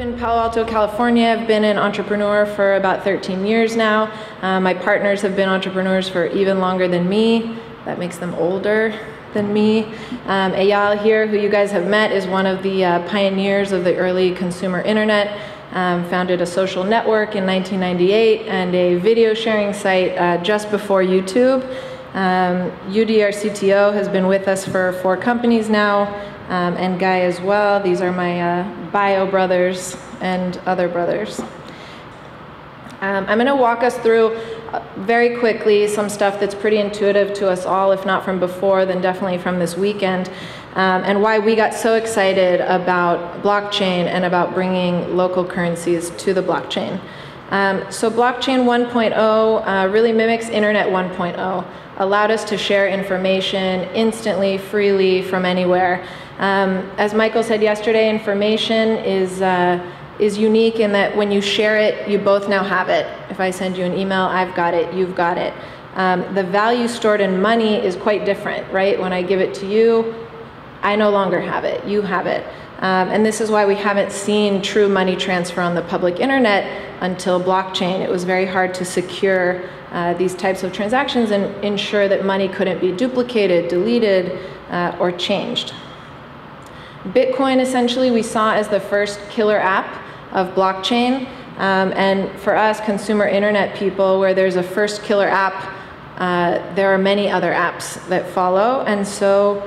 in Palo Alto, California. I've been an entrepreneur for about 13 years now. Uh, my partners have been entrepreneurs for even longer than me. That makes them older than me. Um, Eyal here, who you guys have met, is one of the uh, pioneers of the early consumer internet. Um, founded a social network in 1998 and a video sharing site uh, just before YouTube. Um, Yudi, CTO, has been with us for four companies now um, and Guy as well. These are my uh, bio brothers and other brothers. Um, I'm going to walk us through uh, very quickly some stuff that's pretty intuitive to us all, if not from before, then definitely from this weekend, um, and why we got so excited about blockchain and about bringing local currencies to the blockchain. Um, so blockchain 1.0 uh, really mimics internet 1.0, allowed us to share information instantly, freely, from anywhere. Um, as Michael said yesterday, information is, uh, is unique in that when you share it, you both now have it. If I send you an email, I've got it, you've got it. Um, the value stored in money is quite different, right? When I give it to you, I no longer have it, you have it. Um, and this is why we haven't seen true money transfer on the public internet until blockchain. It was very hard to secure uh, these types of transactions and ensure that money couldn't be duplicated, deleted, uh, or changed. Bitcoin essentially we saw as the first killer app of blockchain. Um, and for us, consumer internet people, where there's a first killer app, uh, there are many other apps that follow. And so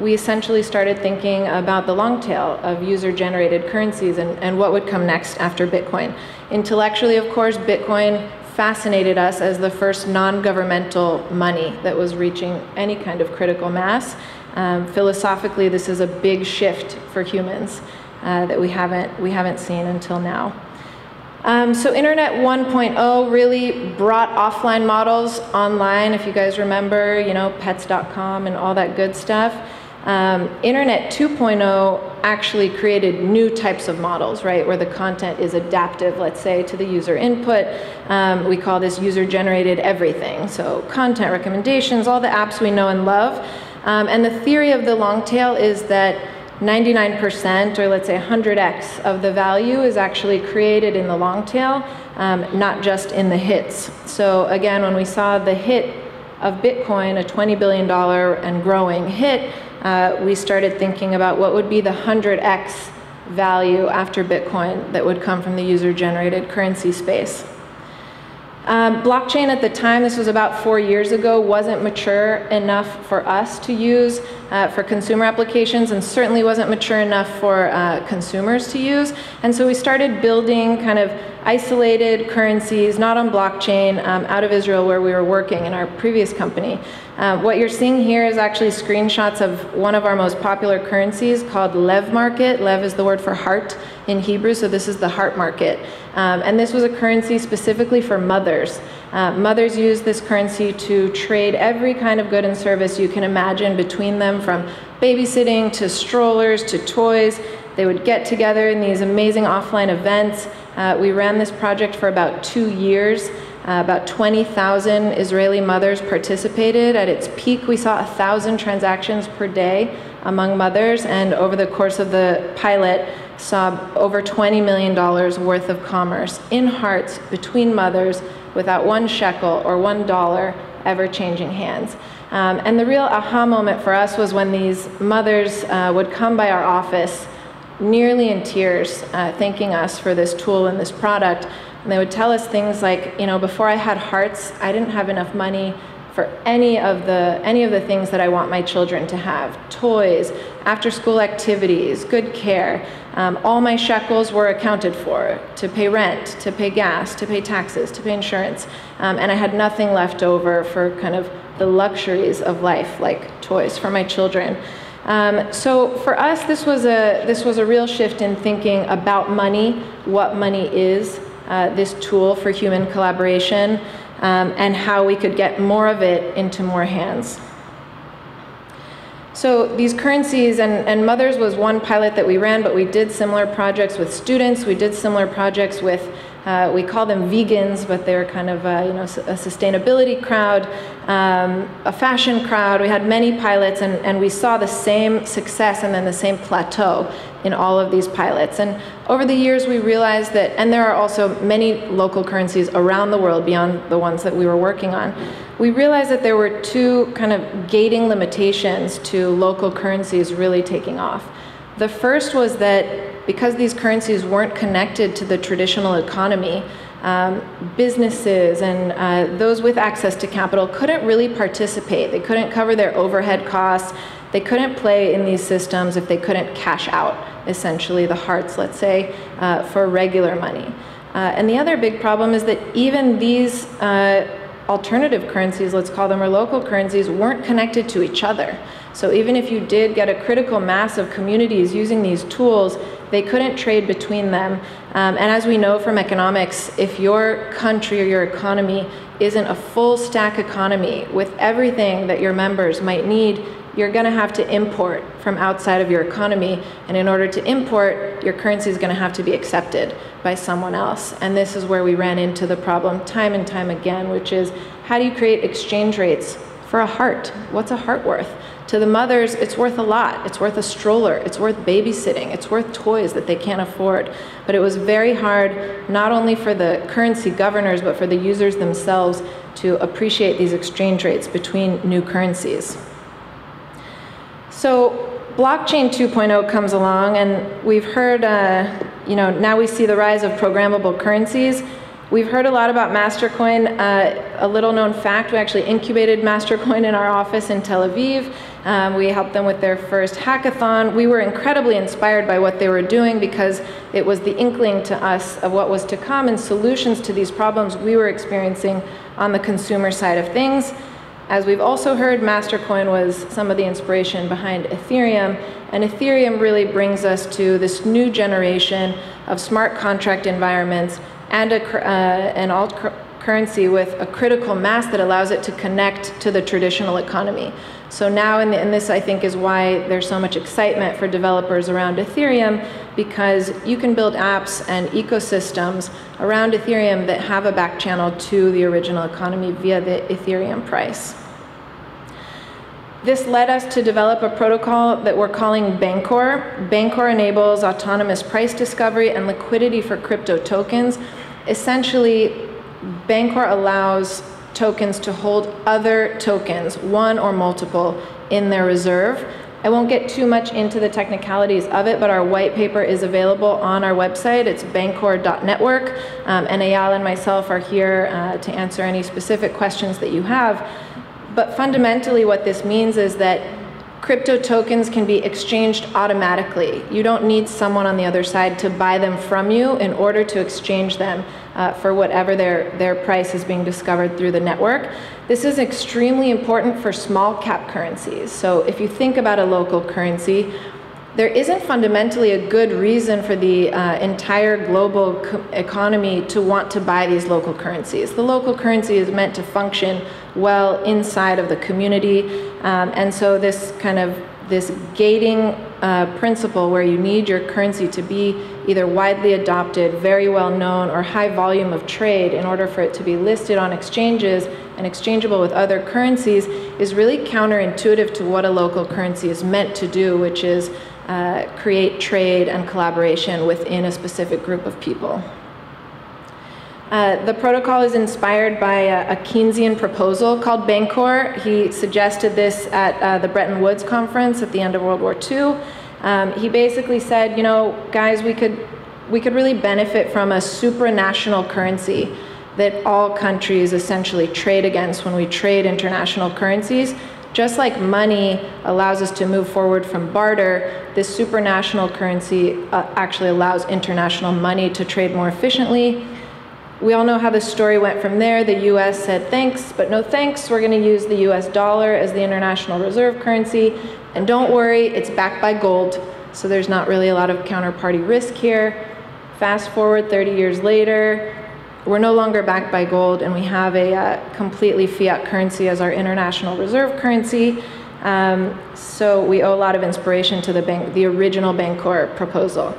we essentially started thinking about the long tail of user generated currencies and, and what would come next after Bitcoin. Intellectually, of course, Bitcoin fascinated us as the first non governmental money that was reaching any kind of critical mass. Um, philosophically, this is a big shift for humans uh, that we haven't, we haven't seen until now. Um, so Internet 1.0 really brought offline models online, if you guys remember, you know, pets.com and all that good stuff. Um, Internet 2.0 actually created new types of models, right, where the content is adaptive, let's say, to the user input. Um, we call this user-generated everything. So content recommendations, all the apps we know and love. Um, and the theory of the long tail is that 99% or let's say 100x of the value is actually created in the long tail, um, not just in the hits. So again, when we saw the hit of Bitcoin, a $20 billion and growing hit, uh, we started thinking about what would be the 100x value after Bitcoin that would come from the user-generated currency space. Um, blockchain at the time, this was about four years ago, wasn't mature enough for us to use uh, for consumer applications and certainly wasn't mature enough for uh, consumers to use. And so we started building kind of isolated currencies, not on blockchain, um, out of Israel where we were working in our previous company. Uh, what you're seeing here is actually screenshots of one of our most popular currencies called Lev Market. Lev is the word for heart in Hebrew, so this is the heart market. Um, and this was a currency specifically for mothers. Uh, mothers use this currency to trade every kind of good and service you can imagine between them, from babysitting to strollers to toys. They would get together in these amazing offline events. Uh, we ran this project for about two years. Uh, about 20,000 Israeli mothers participated. At its peak, we saw 1,000 transactions per day among mothers, and over the course of the pilot, saw over $20 million worth of commerce in hearts between mothers without one shekel or one dollar ever changing hands. Um, and the real aha moment for us was when these mothers uh, would come by our office nearly in tears, uh, thanking us for this tool and this product. And they would tell us things like, you know, before I had hearts, I didn't have enough money for any of the any of the things that I want my children to have: toys, after-school activities, good care. Um, all my shekels were accounted for to pay rent, to pay gas, to pay taxes, to pay insurance, um, and I had nothing left over for kind of the luxuries of life, like toys for my children. Um, so for us, this was a this was a real shift in thinking about money, what money is, uh, this tool for human collaboration, um, and how we could get more of it into more hands. So these currencies, and, and Mothers was one pilot that we ran, but we did similar projects with students. We did similar projects with Uh, we call them vegans, but they're kind of uh, you know a sustainability crowd, um, a fashion crowd. We had many pilots, and, and we saw the same success and then the same plateau in all of these pilots. And over the years, we realized that, and there are also many local currencies around the world beyond the ones that we were working on. We realized that there were two kind of gating limitations to local currencies really taking off. The first was that because these currencies weren't connected to the traditional economy, um, businesses and uh, those with access to capital couldn't really participate. They couldn't cover their overhead costs. They couldn't play in these systems if they couldn't cash out, essentially, the hearts, let's say, uh, for regular money. Uh, and the other big problem is that even these uh, alternative currencies, let's call them, or local currencies, weren't connected to each other. So even if you did get a critical mass of communities using these tools, they couldn't trade between them. Um, and as we know from economics, if your country or your economy isn't a full stack economy with everything that your members might need, you're going to have to import from outside of your economy. And in order to import, your currency is going to have to be accepted by someone else. And this is where we ran into the problem time and time again, which is how do you create exchange rates for a heart? What's a heart worth? To the mothers, it's worth a lot. It's worth a stroller. It's worth babysitting. It's worth toys that they can't afford. But it was very hard, not only for the currency governors, but for the users themselves to appreciate these exchange rates between new currencies. So blockchain 2.0 comes along, and we've heard, uh, you know, now we see the rise of programmable currencies. We've heard a lot about Mastercoin. Uh, a little known fact, we actually incubated Mastercoin in our office in Tel Aviv. Um, we helped them with their first hackathon. We were incredibly inspired by what they were doing because it was the inkling to us of what was to come and solutions to these problems we were experiencing on the consumer side of things. As we've also heard, Mastercoin was some of the inspiration behind Ethereum, and Ethereum really brings us to this new generation of smart contract environments and a, uh, an alt currency with a critical mass that allows it to connect to the traditional economy. So now, the, and this I think is why there's so much excitement for developers around Ethereum, because you can build apps and ecosystems around Ethereum that have a back channel to the original economy via the Ethereum price. This led us to develop a protocol that we're calling Bancor. Bancor enables autonomous price discovery and liquidity for crypto tokens. Essentially, Bancor allows tokens to hold other tokens, one or multiple, in their reserve. I won't get too much into the technicalities of it, but our white paper is available on our website. It's bancor.network. Um, and Eyal and myself are here uh, to answer any specific questions that you have. But fundamentally, what this means is that crypto tokens can be exchanged automatically. You don't need someone on the other side to buy them from you in order to exchange them uh, for whatever their, their price is being discovered through the network. This is extremely important for small cap currencies. So if you think about a local currency, there isn't fundamentally a good reason for the uh, entire global economy to want to buy these local currencies. The local currency is meant to function well inside of the community, um, and so this kind of this gating uh, principle where you need your currency to be either widely adopted, very well known, or high volume of trade in order for it to be listed on exchanges and exchangeable with other currencies is really counterintuitive to what a local currency is meant to do, which is uh, create trade and collaboration within a specific group of people. Uh, the protocol is inspired by a, a, Keynesian proposal called Bancor. He suggested this at uh, the Bretton Woods conference at the end of World War II. Um, he basically said, you know, guys, we could, we could really benefit from a supranational currency that all countries essentially trade against when we trade international currencies. Just like money allows us to move forward from barter, this supranational currency uh, actually allows international money to trade more efficiently. We all know how the story went from there. The US said thanks, but no thanks. We're going to use the US dollar as the international reserve currency. And don't worry, it's backed by gold, so there's not really a lot of counterparty risk here. Fast forward 30 years later, we're no longer backed by gold, and we have a uh, completely fiat currency as our international reserve currency. Um, so we owe a lot of inspiration to the bank, the original Bancor proposal.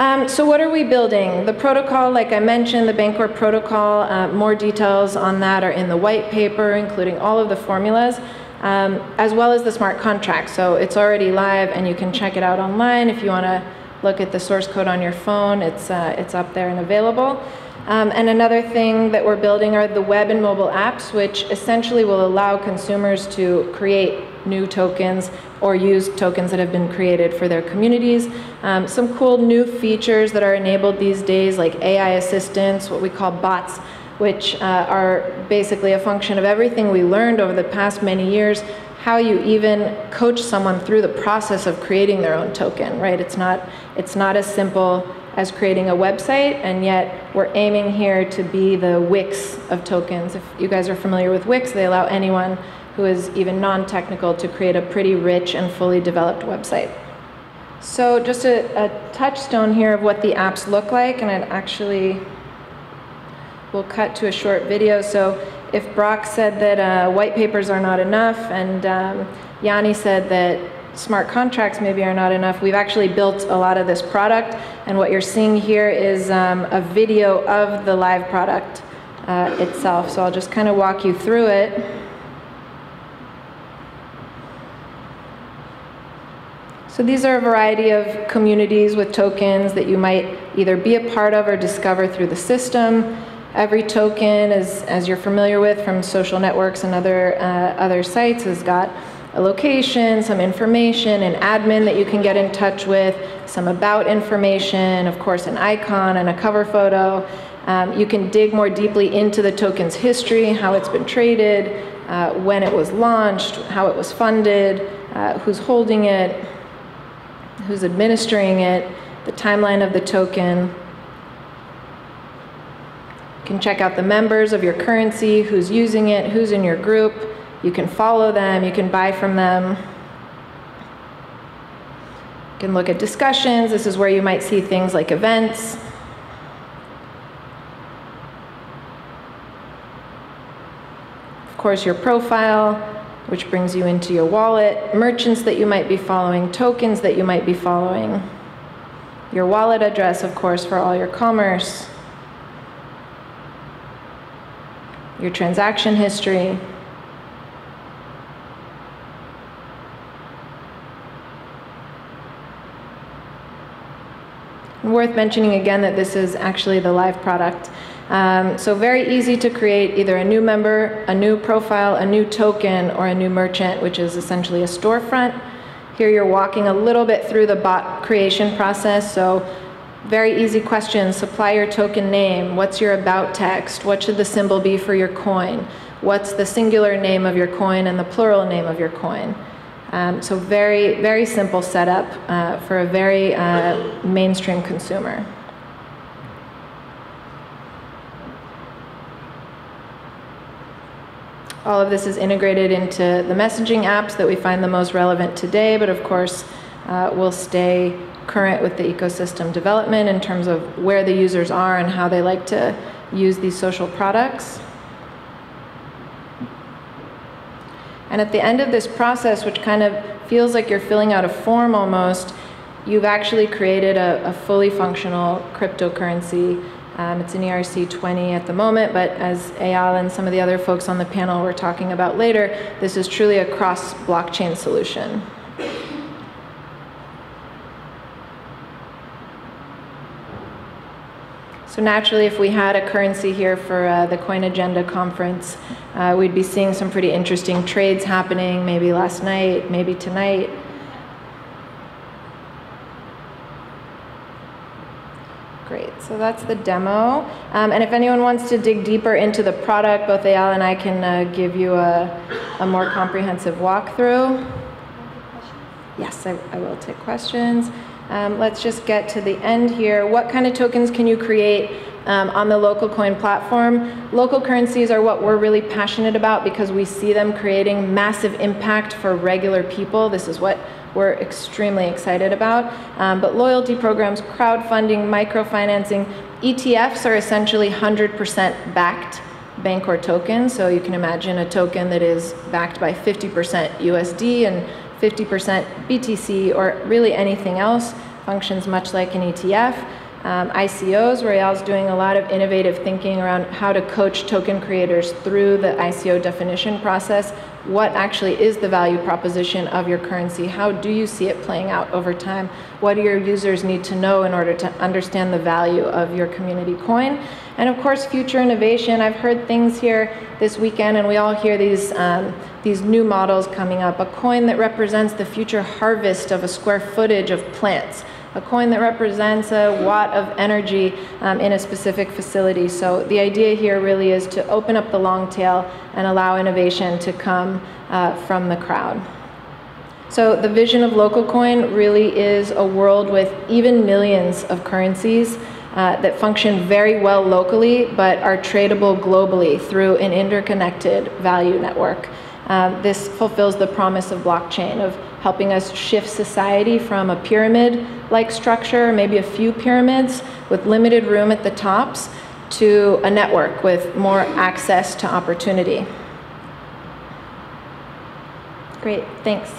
Um, so what are we building? The protocol, like I mentioned, the Bancor protocol, uh, more details on that are in the white paper, including all of the formulas, um, as well as the smart contract. So it's already live and you can check it out online if you want to look at the source code on your phone. It's, uh, it's up there and available. Um, and another thing that we're building are the web and mobile apps, which essentially will allow consumers to create new tokens or use tokens that have been created for their communities. Um, some cool new features that are enabled these days, like AI assistants, what we call bots, which uh, are basically a function of everything we learned over the past many years, how you even coach someone through the process of creating their own token, right? It's not, it's not as simple as creating a website, and yet we're aiming here to be the Wix of tokens. If you guys are familiar with Wix, they allow anyone who is even non-technical to create a pretty rich and fully developed website. So just a, a touchstone here of what the apps look like, and it actually will cut to a short video. So if Brock said that uh, white papers are not enough, and um, Yanni said that smart contracts maybe are not enough, we've actually built a lot of this product, and what you're seeing here is um, a video of the live product uh, itself. So I'll just kind of walk you through it. So these are a variety of communities with tokens that you might either be a part of or discover through the system. Every token, is, as you're familiar with from social networks and other, uh, other sites, has got a location, some information, an admin that you can get in touch with, some about information, of course an icon and a cover photo. Um, you can dig more deeply into the token's history, how it's been traded, uh, when it was launched, how it was funded, uh, who's holding it, who's administering it, the timeline of the token. You can check out the members of your currency, who's using it, who's in your group. You can follow them, you can buy from them. You can look at discussions. This is where you might see things like events. Of course, your profile, which brings you into your wallet, merchants that you might be following, tokens that you might be following, your wallet address, of course, for all your commerce, your transaction history. Worth mentioning again that this is actually the live product. Um, so very easy to create either a new member, a new profile, a new token, or a new merchant, which is essentially a storefront. Here you're walking a little bit through the bot creation process. So very easy questions, supply your token name, what's your about text, what should the symbol be for your coin, what's the singular name of your coin and the plural name of your coin. Um, so very, very simple setup uh, for a very uh, mainstream consumer. All of this is integrated into the messaging apps that we find the most relevant today, but of course, uh, we'll stay current with the ecosystem development in terms of where the users are and how they like to use these social products. And at the end of this process, which kind of feels like you're filling out a form almost, you've actually created a, a fully functional cryptocurrency um, it's an ERC20 at the moment, but as Eyal and some of the other folks on the panel were talking about later, this is truly a cross-blockchain solution. So naturally, if we had a currency here for uh, the Coin Agenda conference, uh, we'd be seeing some pretty interesting trades happening, maybe last night, maybe tonight. Great, so that's the demo. Um, and if anyone wants to dig deeper into the product, both Eyal and I can uh, give you a, a more comprehensive walkthrough. Yes, I, I will take questions. Um, let's just get to the end here. What kind of tokens can you create um, on the local coin platform? Local currencies are what we're really passionate about because we see them creating massive impact for regular people. This is what we're extremely excited about. Um, but loyalty programs, crowdfunding, microfinancing, ETFs are essentially 100% backed Bancor tokens. So you can imagine a token that is backed by 50% USD and 50% BTC or really anything else. functions much like an ETF. Um, ICOs, Eyal's doing a lot of innovative thinking around how to coach token creators through the ICO definition process. What actually is the value proposition of your currency? How do you see it playing out over time? What do your users need to know in order to understand the value of your community coin? And of course, future innovation. I've heard things here this weekend, and we all hear these, um, these new models coming up. A coin that represents the future harvest of a square footage of plants a coin that represents a watt of energy um, in a specific facility. So the idea here really is to open up the long tail and allow innovation to come uh, from the crowd. So the vision of LocalCoin really is a world with even millions of currencies uh, that function very well locally but are tradable globally through an interconnected value network. Um, this fulfills the promise of blockchain of helping us shift society from a pyramid like structure, maybe a few pyramids with limited room at the tops, to a network with more access to opportunity. Great, thanks.